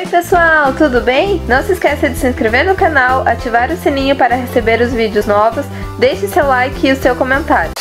Oi pessoal, tudo bem? Não se esqueça de se inscrever no canal, ativar o sininho para receber os vídeos novos, deixe seu like e o seu comentário.